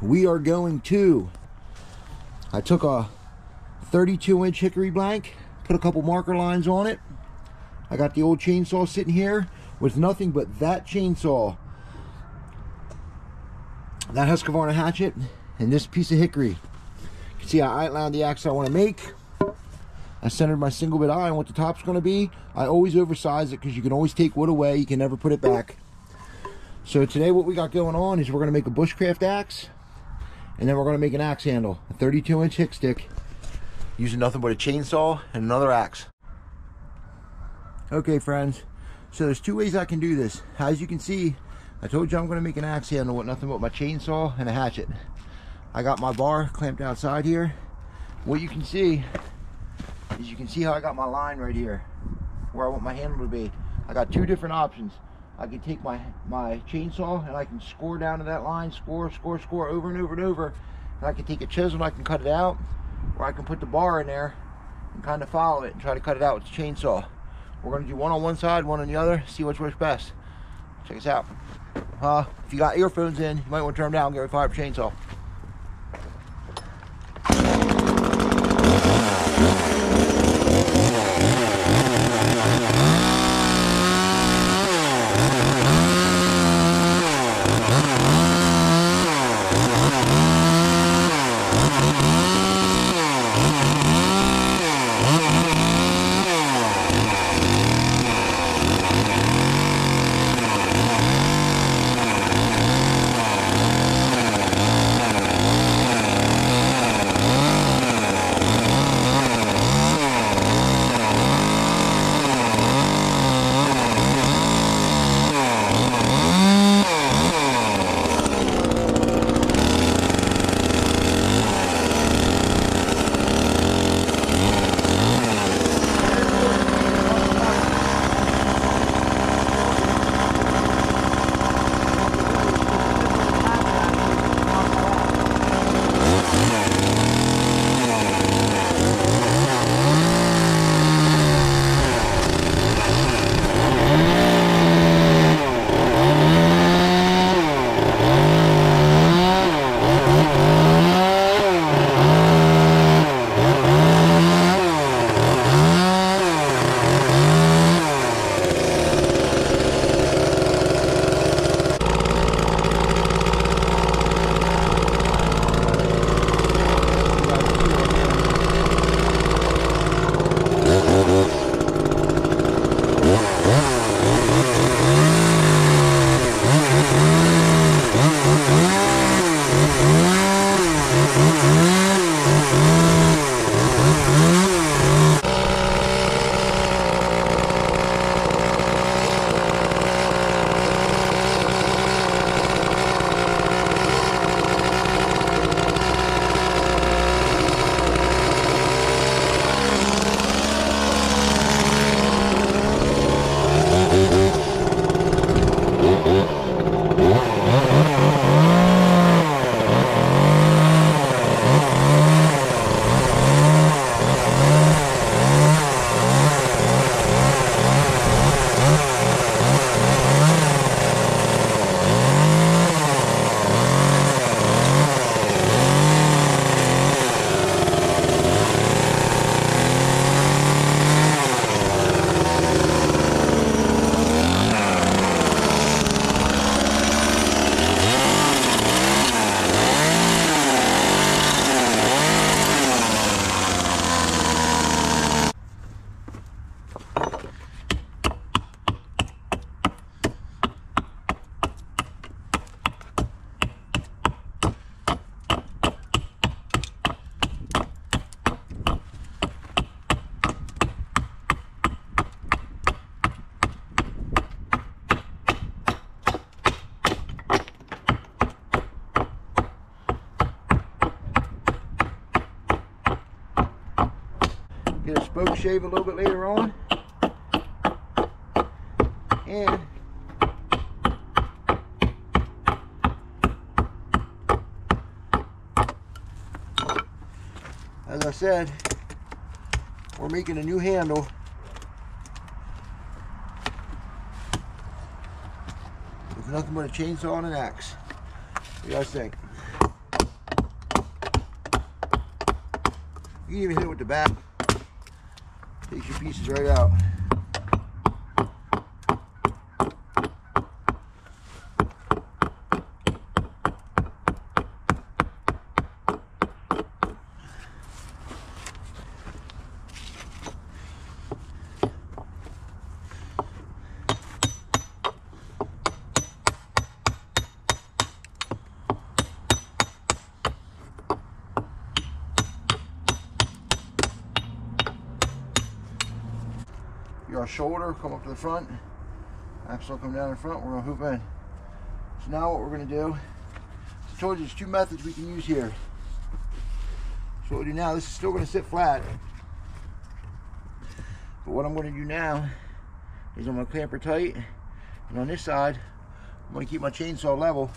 we are going to. I took a 32 inch hickory blank, put a couple marker lines on it. I got the old chainsaw sitting here with nothing but that chainsaw, that Husqvarna hatchet, and this piece of hickory. You can see I outlined the axe I want to make. I centered my single bit eye on what the top's going to be. I always oversize it because you can always take wood away. You can never put it back. So today what we got going on is we're going to make a bushcraft axe. And then we're going to make an axe handle. A 32 inch Hickstick. Using nothing but a chainsaw and another axe. Okay friends. So there's two ways I can do this. As you can see, I told you I'm going to make an axe handle with nothing but my chainsaw and a hatchet. I got my bar clamped outside here. What you can see is you can see how I got my line right here where I want my handle to be. I got two different options. I can take my, my chainsaw and I can score down to that line, score, score, score over and over and over. And I can take a chisel and I can cut it out, or I can put the bar in there and kind of follow it and try to cut it out with the chainsaw. We're gonna do one on one side, one on the other, see which works best. Check us out. Uh, if you got earphones in, you might want to turn them down a fire chainsaw. A spokeshave a little bit later on. And as I said, we're making a new handle. With nothing but a chainsaw and an axe. What do you guys think? You can even hit it with the back. Takes your pieces right out. Your shoulder, come up to the front. Axle come down in front, we're gonna hoop in. So now what we're gonna do, I told you there's two methods we can use here. So what we do now, this is still gonna sit flat. But what I'm gonna do now is I'm gonna clamp her tight, and on this side, I'm gonna keep my chainsaw level.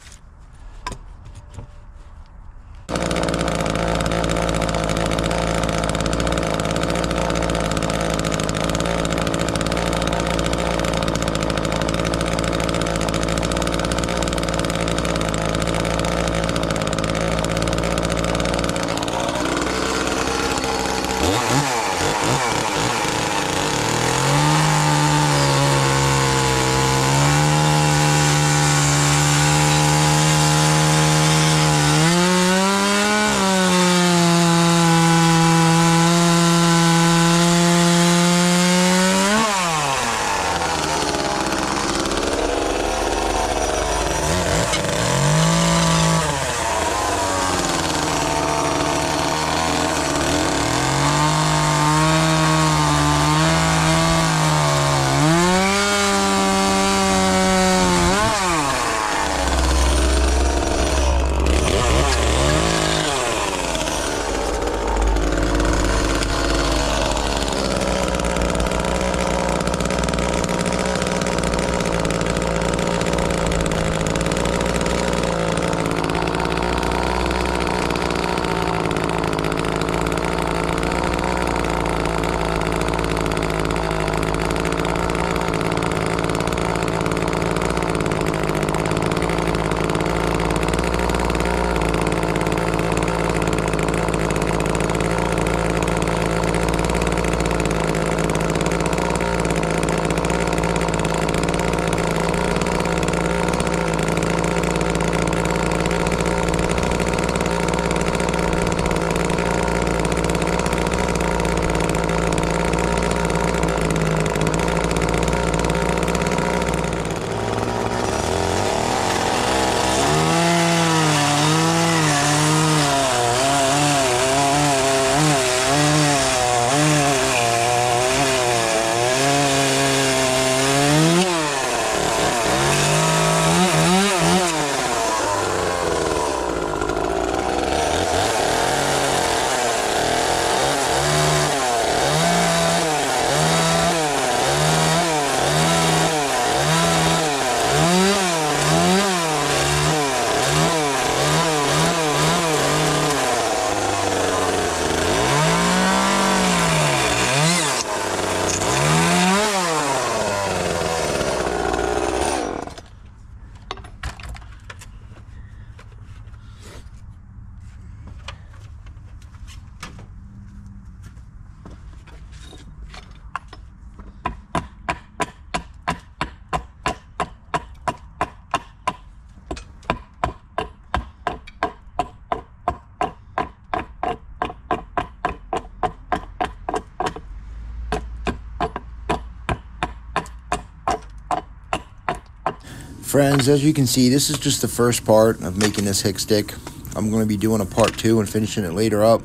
Friends, as you can see, this is just the first part of making this Hickstick. I'm going to be doing a part two and finishing it later up.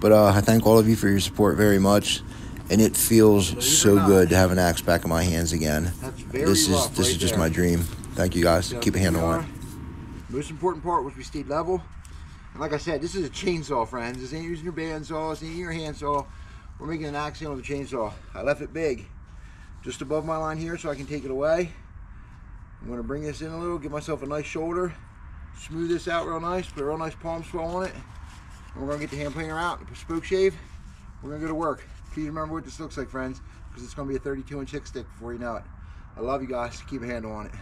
But uh, I thank all of you for your support very much. And it feels so good to have an axe back in my hands again. This is this right is just there. my dream. Thank you guys. Keep a handle on it. Most important part was we stayed level. And like I said, this is a chainsaw, friends. This ain't using your bandsaw. This ain't your handsaw. We're making an axe with a chainsaw. I left it big, just above my line here, so I can take it away. I'm to bring this in a little, give myself a nice shoulder, smooth this out real nice, put a real nice palm swell on it. We're to get the hand planer out, spokeshave. We're to go to work. Please remember what this looks like, friends, because it's to be a 32 inch Hickstick before you know it. I love you guys. Keep a handle on it.